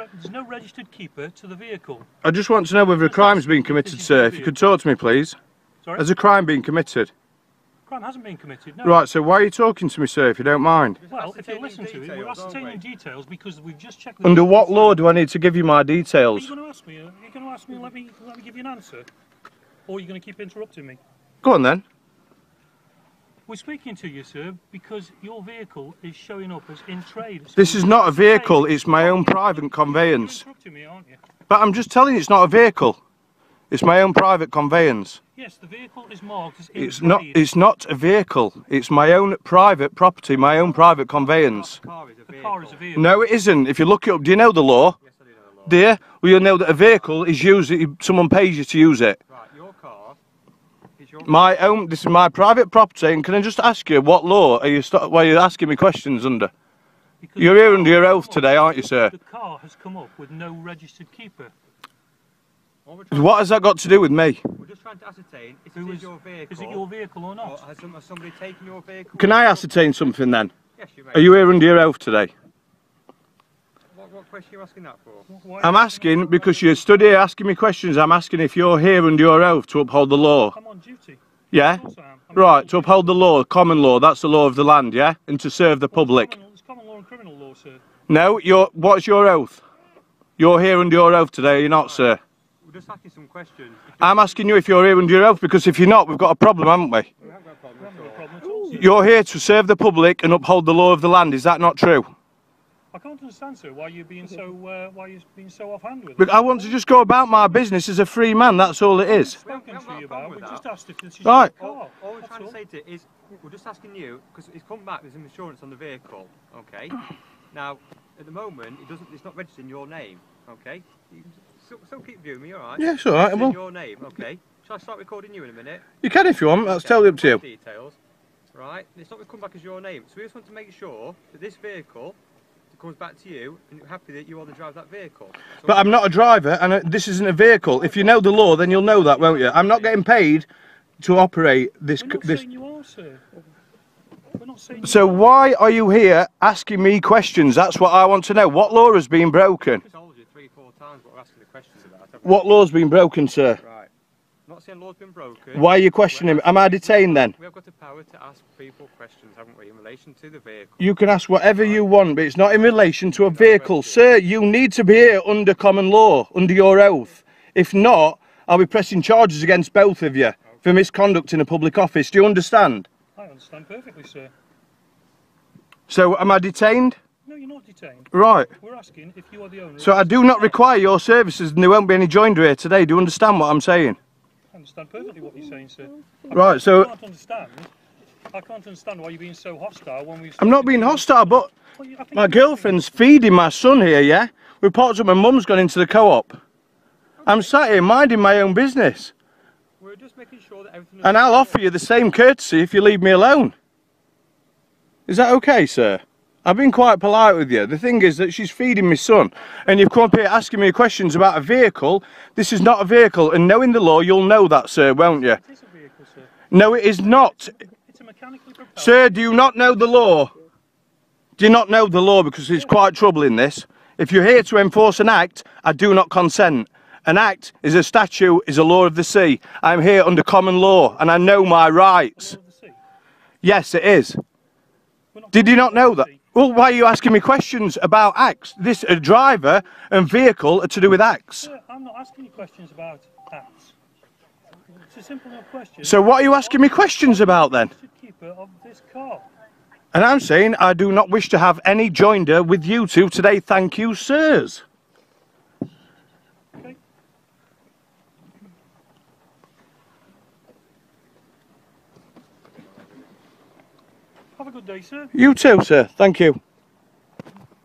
re- there's no registered keeper to the vehicle. I just want to know whether a crime's been committed, sir. If you could talk to me, please. Sorry? Has a crime been committed? Crime hasn't been committed, no. Right, so why are you talking to me, sir, if you don't mind? Well, if you Ascertaining listen to it, we're details, aren't ascertaining we? details because we've just checked. Under what law do I need to give you my details? Are you details? going to ask me? Are you going to ask me? and Let me let me give you an answer, or are you going to keep interrupting me? Go on then. We're speaking to you, sir, because your vehicle is showing up as in trade. So This is not a vehicle, it's my own private You're conveyance. me, aren't you? But I'm just telling you, it's not a vehicle. It's my own private conveyance. Yes, the vehicle is marked as in It's not. It's not a vehicle. It's my own private property, my own private conveyance. The car is a the vehicle. car is a vehicle. No, it isn't. If you look it up, do you know the law? Yes, I do know the law. Dear, well, you'll know that a vehicle is used. Someone pays you to use it. Right, your car is your My own. This is my private property. And can I just ask you, what law are you? St- why are you asking me questions under? Because You're here under your has oath today, aren't you, sir? The car has come up with no registered keeper. What we're, trying, What has that got to do with me? we're just trying to ascertain if Who it is is- your vehicle. Is it your vehicle or Or not? has, some, has somebody taken your vehicle? Can I ascertain something then? Yes, you may. Are you here under your oath today? What, what question are you asking that for? Why- I'm asking because you stood here asking me questions. I'm asking if you're here under your oath to uphold the law. I'm on duty. Yeah? Of course I am. I'm Right, to uphold the law, common law, that's the law of the land, yeah? And to serve the public. It's common law and criminal law, sir. No, you're, what's your oath? You're here under your oath today, are you not, sir? We're just asking some questions. I'm asking you if you're here under your oath because if you're not, we've got a problem, haven't we? we haven't got a problem We haven't got a problem at all. You're here to serve the public and uphold the law of the land, is that not true? I can't understand, sir, why you're being so uh, why you're being so offhand with But it. I want to just go about my business as a free man, that's all it is. spoken We haven't to you about. We with just that. asked if this is Right. your car. All, all we're That's trying all. to say to you is, we're just asking you, because it's come back, there's some insurance on the vehicle, okay? now, at the moment, it doesn't, it's not registered in your name, okay? You can still, still keep viewing me, alright? Yeah, it's all right, It's in well- your name, okay? Shall I start recording you in a minute? You can if you want, that's Okay, totally up to you. Details, right? It's not going to come back as your name, so we just want to make sure that this vehicle comes back to you, and you're happy that you are the driver of that vehicle. That's But. I'm not a driver and uh, this isn't a vehicle. If you know the law, then you'll know that, won't you? I'm not getting paid to operate this. We're not this saying you are, sir. We're not saying So you are. why are you here asking me questions? That's what I want to know. What law has been broken? I've told you three, four times what we're asking the questions about. What law's been broken, sir? Right. I'm not saying law's been broken. Why are you questioning me? Am I detained then? We have got the power to ask people questions, haven't we, in relation to the vehicle? You can ask whatever you want, but it's not in relation to a vehicle. Sir, you need to be here under common law, under your oath. If not, I'll be pressing charges against both of you for misconduct in a public office. Do you understand? I understand perfectly, sir. So, am I detained? No, you're not detained. Right. We're asking if you are the owner. So, I do not require your services and there won't be any joinder here today. Do you understand what I'm saying? I understand perfectly what you're saying, sir. Right, I so can't understand. I can't understand why you're being so hostile when we. I'm not being hostile, but Well, my girlfriend's feeding my son here, yeah? Reports that my mum's gone into the co op. I'm sat here minding my own business. We're just making sure that everything. And I'll offer you the same courtesy if you leave me alone. Is that okay, sir? I've been quite polite with you. The thing is that she's feeding my son, and you've come up here asking me questions about a vehicle. This is not a vehicle, and knowing the law, you'll know that, sir, won't you? It is a vehicle, sir. No, it is not. It's a mechanically propelled. Sir, do you not know the law? Do you not know the law? Because it's quite troubling, this. If you're here to enforce an act, I do not consent. An act is a statute, is a law of the sea. I'm here under common law, and I know my rights. Of the sea. Yes, it is. Did you not know that? Well, why are you asking me questions about acts? This a driver and vehicle are to do with acts. Sir, I'm not asking you questions about acts. It's a simple enough question. So what are you asking me questions about then? Registered keeper of this car. And I'm saying I do not wish to have any joinder with you two today. Thank you, sirs. Have a good day, sir. You too, sir. Thank you.